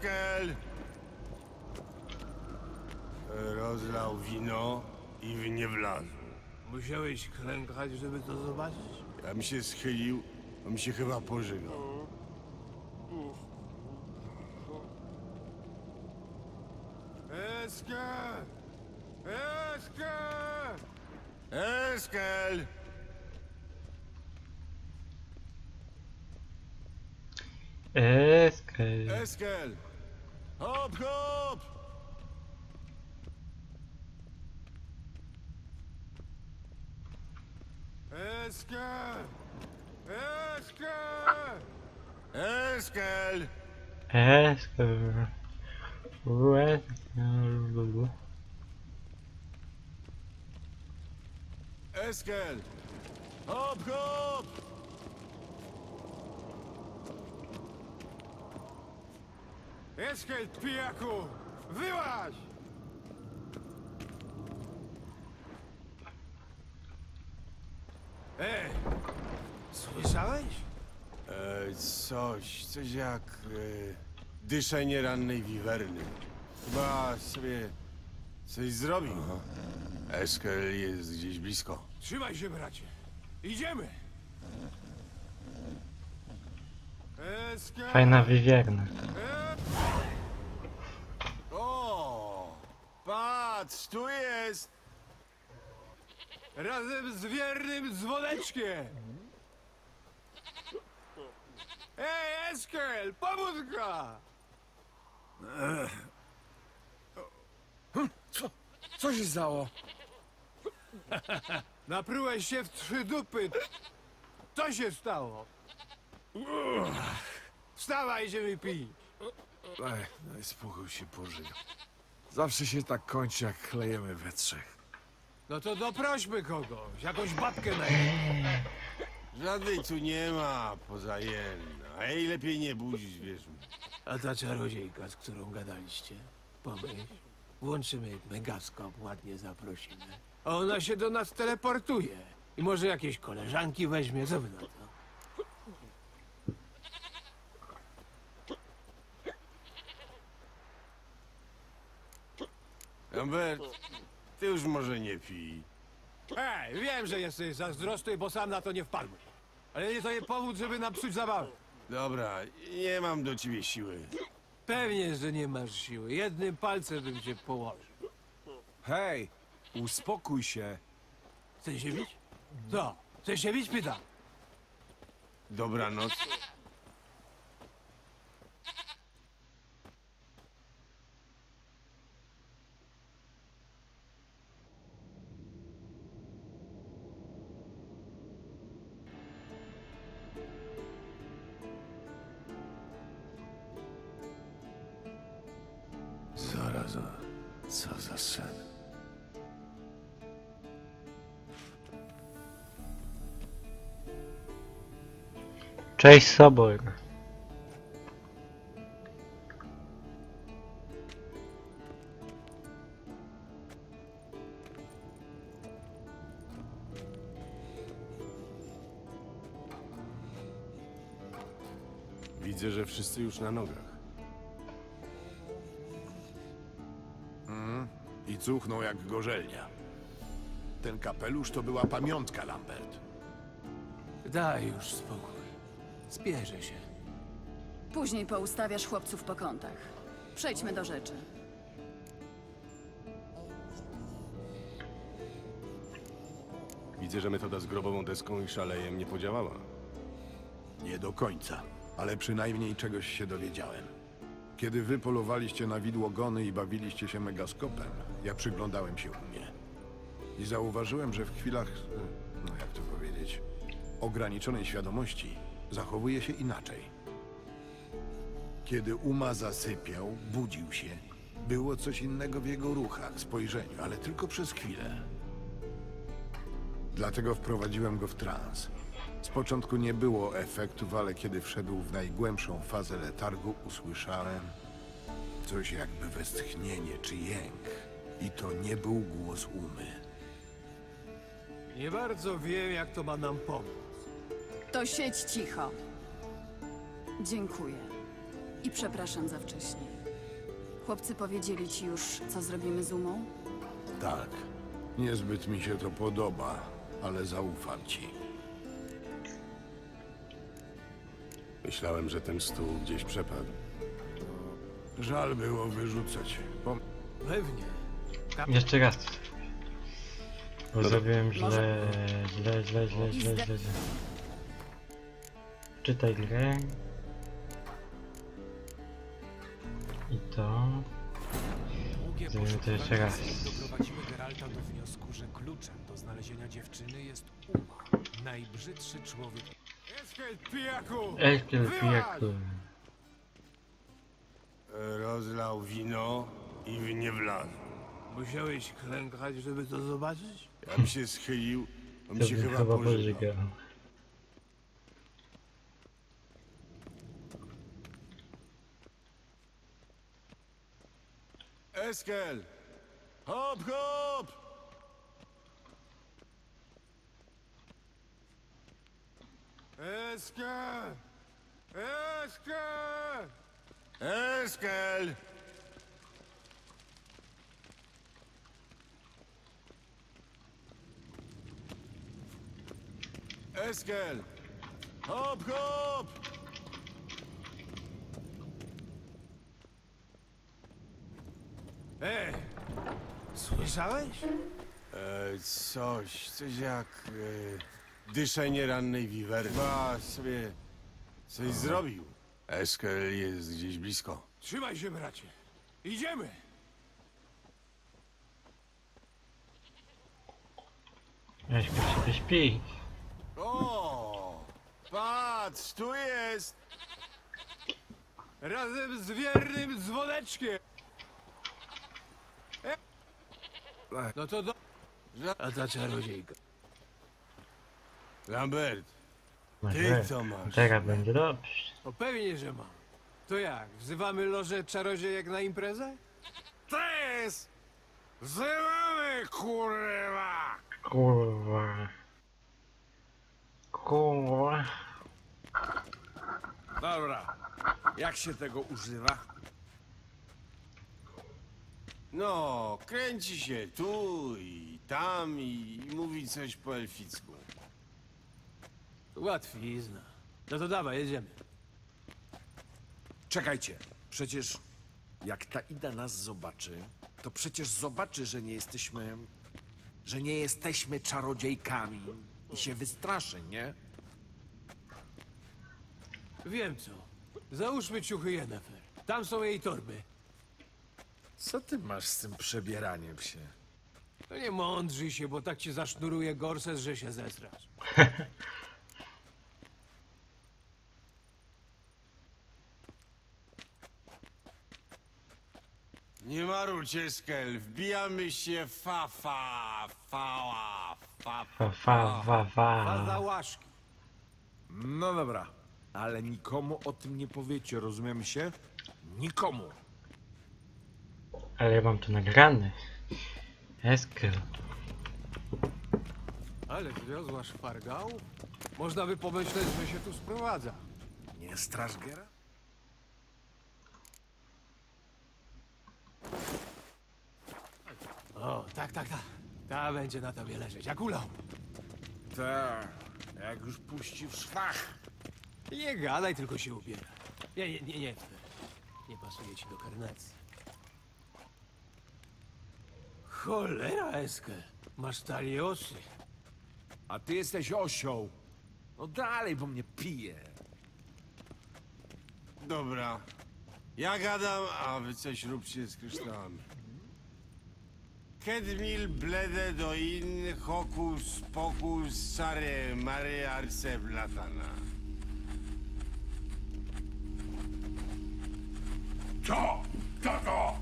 Eskel! Rozlał wino i w nie wlazł. Musiałeś klękać, żeby to zobaczyć? Ja mi się schylił, a mi się chyba pożygał. Eskel. Eskel! Hop, hop! Eskę! Eskę! Eskel! Eskel. Eskel. Eskel! Hop, hop! Eskel, pijaku! Wyłaź! Ej! Słyszałeś? E, coś, coś jak e, dyszenie rannej wiwerny. Chyba sobie coś zrobił. Eskel jest gdzieś blisko. Trzymaj się, bracie. Idziemy! Eskel! Fajna wywierna. E- O! Patrz, tu jest! Razem z wiernym dzwoneczkiem! Ej, Eskel! Pobudka! Co? Co się stało? Naprułeś się w trzy dupy. Co się stało? Wstawaj, idziemy pić. Ej, daj spokój się pożygał. Zawsze się tak kończy, jak klejemy we trzech. No to doprośmy kogoś, jakąś babkę na Żadnej tu nie ma poza jedną. Ej, lepiej nie budzić, wiesz mi. A ta czarodziejka, z którą gadaliście? Pomyśl. Włączymy megaskop, ładnie zaprosimy. A ona się do nas teleportuje. I może jakieś koleżanki weźmie, co wy na to? Lambert, ty już może nie pij. Ej, wiem, że jesteś zazdrosny, bo sam na to nie wpadłem. Ale nie to nie powód, żeby nam psuć zabawę. Dobra, nie mam do ciebie siły. Pewnie, że nie masz siły. Jednym palcem bym cię położył. Hej, uspokój się. Chcesz się bić? Co? Chcesz się bić? Pytam. Dobranoc. Co za sen. Cześć Sobor. Widzę, że wszyscy już na nogach. I cuchnął jak gorzelnia. Ten kapelusz to była pamiątka, Lambert. Daj już spokój. Zbierze się. Później poustawiasz chłopców po kątach. Przejdźmy do rzeczy. Widzę, że metoda z grobową deską i szalejem nie podziałała. Nie do końca, ale przynajmniej czegoś się dowiedziałem. Kiedy wy polowaliście na widłogony i bawiliście się megaskopem, ja przyglądałem się umie. I zauważyłem, że w chwilach, e, no jak to powiedzieć, ograniczonej świadomości zachowuje się inaczej. Kiedy Uma zasypiał, budził się. Było coś innego w jego ruchach, spojrzeniu, ale tylko przez chwilę. Dlatego wprowadziłem go w trans. Z początku nie było efektów, ale kiedy wszedł w najgłębszą fazę letargu, usłyszałem coś jakby westchnienie czy jęk. I to nie był głos umy. Nie bardzo wiem, jak to ma nam pomóc. To siedź cicho. Dziękuję. I przepraszam za wcześnie. Chłopcy powiedzieli ci już, co zrobimy z umą? Tak. Niezbyt mi się to podoba, ale zaufam ci. Myślałem, że ten stół gdzieś przepadł. Żal było wyrzucać. Pom- Pewnie. Jeszcze raz. Bo Dobra. zrobiłem źle, źle, źle, źle, źle, źle, źle. Czytaj grę. I to. Zrobimy to jeszcze raz. Doprowadziły Geralta do wniosku, że kluczem do znalezienia dziewczyny jest Uma, najbrzydszy człowiek. Eskel, pijaku! Elkiel pijaku. Rozlał wino i w nie wlazł. Musiałeś klękać, żeby to zobaczyć? Ja bym się schylił, on To się chyba chyba pożygał. pożygał. Eskel! Hop, hop! Eskel! Eskel! Eskel! Eskel! Hop, hop! Ej! Słyszałeś? E, coś, coś jak e, dyszenie rannej wiwery. Chyba sobie coś zrobił. Eskel jest gdzieś blisko. Trzymaj się, bracie. Idziemy! Elkiel sobie śpi. O! Patrz, tu jest! Razem z wiernym dzwoneczkiem! E? No to do... A ta czarodziejka? Lambert, Ty co masz? Teraz będzie dobrze. No pewnie, że mam. To jak, wzywamy loże czarodziejek na imprezę? to jest! Zrywamy, kurwa! Kurwa. Kurwa. Dobra. Jak się tego używa? No, kręci się tu i tam i, i mówi coś po elficku. Łatwizna. No to dawaj, jedziemy. Czekajcie. Przecież jak ta Ida nas zobaczy, to przecież zobaczy, że nie jesteśmy... że nie jesteśmy czarodziejkami i się wystraszy, nie? Wiem co. Załóżmy ciuchy Yennefer. Tam są jej torby. Co ty masz z tym przebieraniem się? To nie mądrzyj się, bo tak ci zasznuruje gorset, że się zesrasz. Nie marudź, Eskel, wbijamy się fa, fa, fała, fa, Fa, fa, fa, A za fa. łaszki. No dobra. Ale nikomu o tym nie powiecie, rozumiemy się? Nikomu. Ale ja mam to nagrane. Eskel. Ale zwiozła szpargał? Można by pomyśleć, że się tu sprowadza. Nie straż Gera? O, tak, tak, tak. Ta będzie na tobie leżeć, jak ulał. Tak. Jak już puści w szwach. Nie gadaj, tylko się ubiera. Nie, nie, nie, nie. Nie pasuje ci do karnacji. Cholera, Eskel. Masz taliosy. A ty jesteś osioł. No dalej, bo mnie pije. Dobra. Ja gadam, a wy coś róbcie z kryształami. Kedmil blede do in hokus pokus sare mare arce blatana. Co? Co to?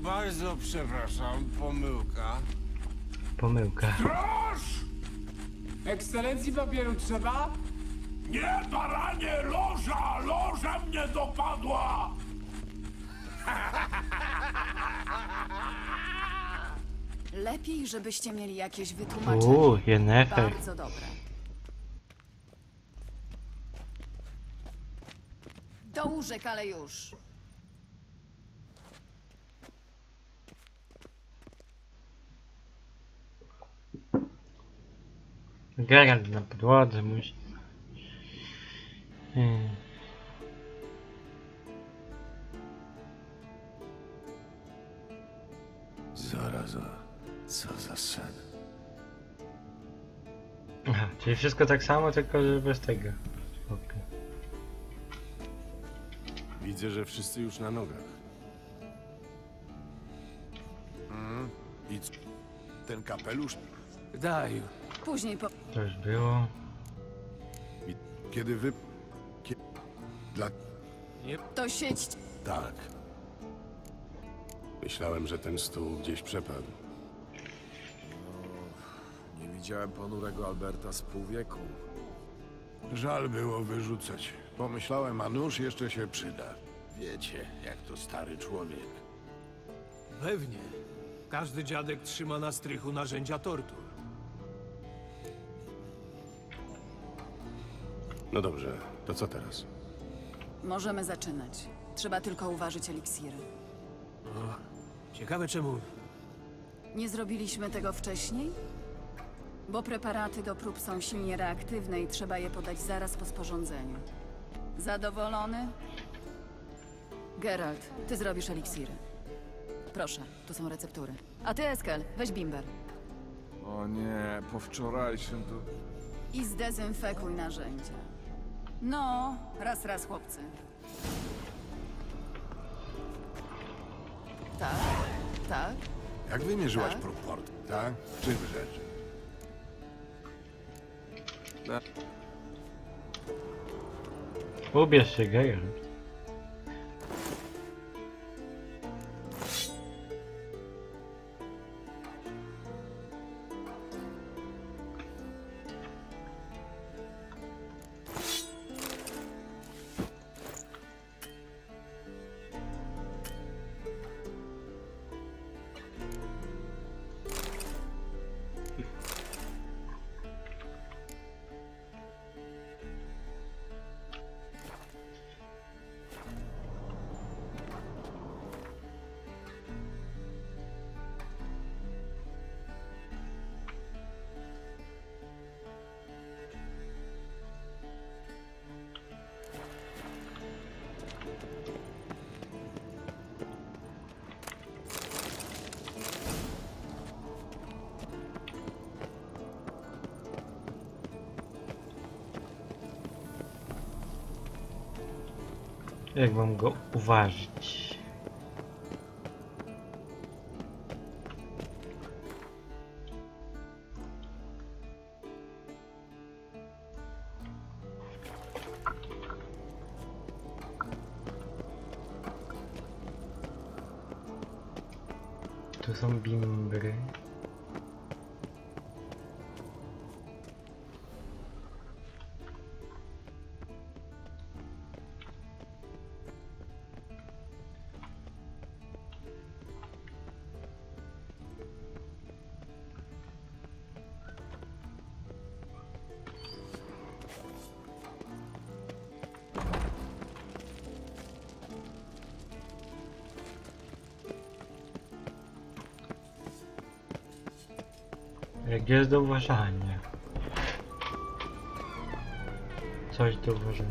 Bardzo przepraszam, pomyłka. Pomyłka. Straż! Ekscelencji papieru trzeba? Nie, baranie, loża! Loża mnie dopadła! Lepiej, żebyście mieli jakieś wytłumaczenie. Uuu, Yennefer. Bardzo dobre. Do łóżek, ale już. Geralt na podłodze musi. Hmm. Zaraza, co za sen. Aha, czyli wszystko tak samo, tylko że bez tego. Widzę, że wszyscy już na nogach. I c- ten kapelusz, Daj. Później po... To już było. kiedy wy... Kie... Dla... To sieć... Tak. Myślałem, że ten stół gdzieś przepadł. Nie widziałem ponurego Alberta z pół wieku. Żal było wyrzucać. Pomyślałem, a nóż jeszcze się przyda. Wiecie, jak to stary człowiek. Pewnie. Każdy dziadek trzyma na strychu narzędzia tortur. No dobrze, to co teraz? Możemy zaczynać. Trzeba tylko uważać eliksiry. Ciekawe czemu. Nie zrobiliśmy tego wcześniej? Bo preparaty do prób są silnie reaktywne i trzeba je podać zaraz po sporządzeniu. Zadowolony? Geralt, ty zrobisz eliksiry. Proszę, tu są receptury. A ty, Eskel, weź bimber. O nie, po wczorajszym to... I zdezynfekuj narzędzia. No, raz, raz, chłopcy. Tak, tak. Jak wymierzyłaś Tak? proport, tak? Czym rzecz? Ubierz się, Geralt. Jak mam go uważać? Tu są bimbry. Jak jest do uważania. Coś do uważania.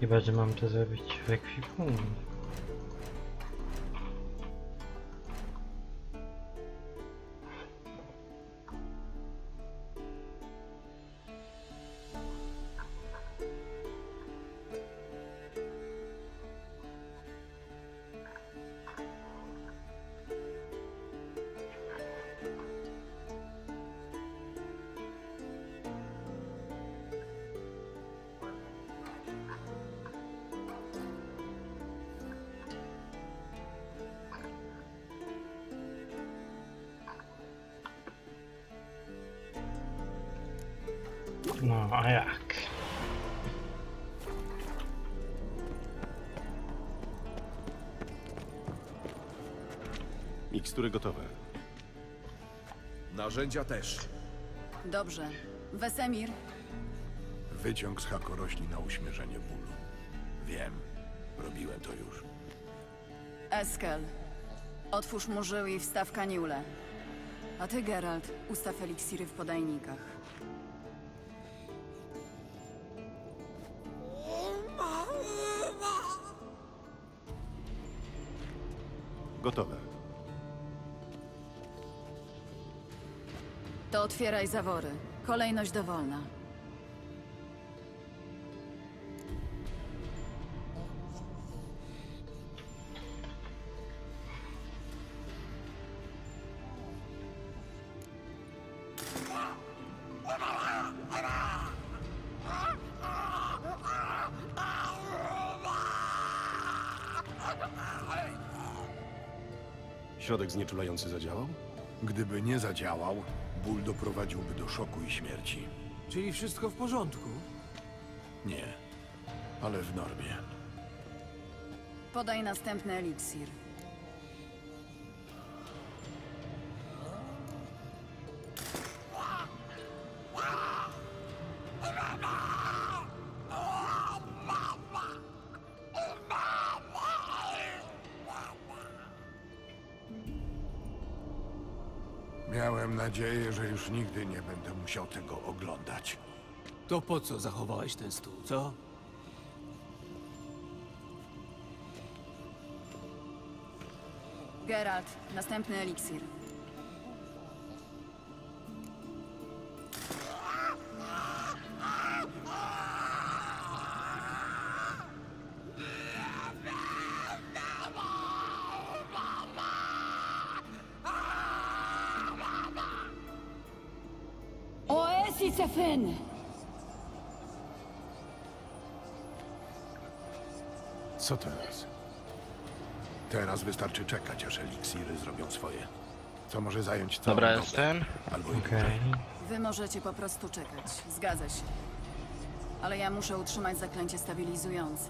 Chyba, że mam to zrobić w ekwipunku. No, a jak? Mikstury gotowe. Narzędzia też. Dobrze. Wesemir, Wyciąg z hakorośli na uśmierzenie bólu. Wiem. Robiłem to już. Eskel. Otwórz mu żyły i wstaw kaniule. A ty, Geralt, ustaw eliksiry w podajnikach. Gotowe. To otwieraj zawory. Kolejność dowolna. Środek znieczulający zadziałał? Gdyby nie zadziałał, ból doprowadziłby do szoku i śmierci. Czyli wszystko w porządku? Nie. Ale w normie. Podaj następny eliksir. Już nigdy nie będę musiał tego oglądać. To po co zachowałeś ten stół, co? Geralt, następny eliksir. Co teraz? Teraz wystarczy czekać, aż eliksiry zrobią swoje. Co może zająć całą Dobra, dobę, jestem. Albo i Okej. Wy możecie po prostu czekać. Zgadza się. Ale ja muszę utrzymać zaklęcie stabilizujące.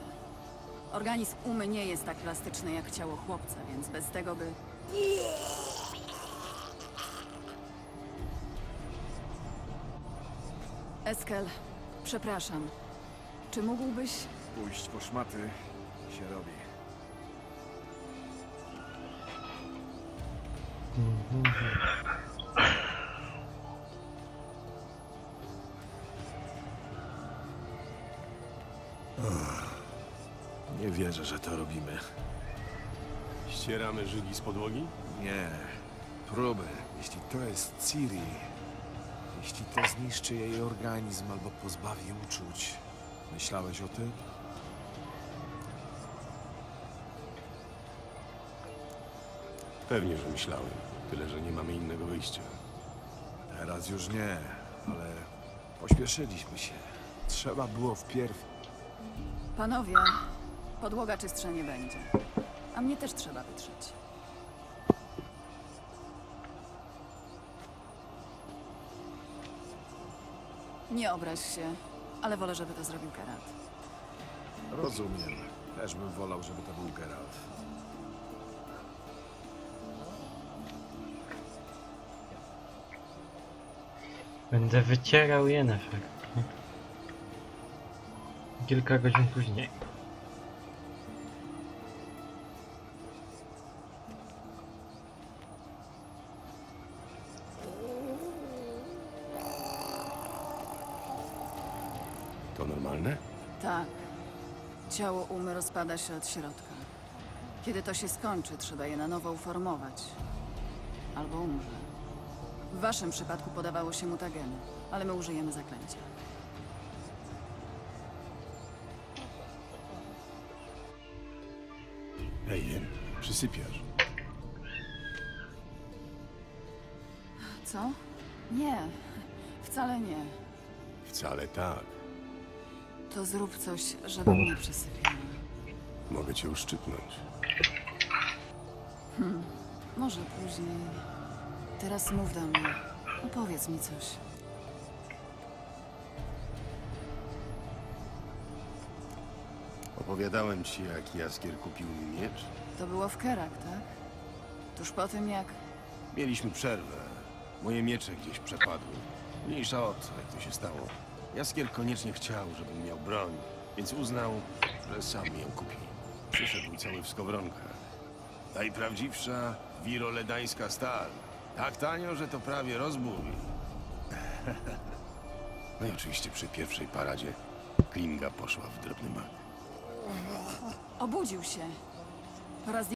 Organizm umy nie jest tak plastyczny jak ciało chłopca, więc bez tego by... Eskel, przepraszam. Czy mógłbyś... Pójść po szmaty się robi. Nie wierzę, że to robimy. Ścieramy żygi z podłogi? Nie. Próby. Jeśli to jest Ciri, jeśli to zniszczy jej organizm albo pozbawi uczuć, myślałeś o tym? Pewnie, że myślałem. Tyle, że nie mamy innego wyjścia. Teraz już nie, ale pośpieszyliśmy się. Trzeba było wpierw. Panowie, podłoga czystsza nie będzie. A mnie też trzeba wytrzeć. Nie obraź się, ale wolę, żeby to zrobił Geralt. Rozumiem. Też bym wolał, żeby to był Geralt. Będę wycierał Yennefer. Kilka godzin później. To normalne? Tak. Ciało umy rozpada się od środka. Kiedy to się skończy, trzeba je na nowo uformować. Albo umrze. W waszym przypadku podawało się mutageny, ale my użyjemy zaklęcia. Ej, przysypiasz. Co? Nie. Wcale nie. Wcale tak. To zrób coś, żeby mnie przysypiało. Mogę cię uszczypnąć. Może później. Teraz mów do mnie. Opowiedz mi coś. Opowiadałem ci, jak Jaskier kupił mi miecz. To było w Kerak, tak? Tuż po tym, jak... Mieliśmy przerwę. Moje miecze gdzieś przepadły. Mniejsza o to, jak to się stało. Jaskier koniecznie chciał, żebym miał broń, więc uznał, że sam ją kupi. Przyszedł cały w skowronkach. Najprawdziwsza wiroledańska stal. Tak tanio, że to prawie rozbój. No i oczywiście przy pierwszej paradzie Klinga poszła w drobny mak. Obudził się. Po raz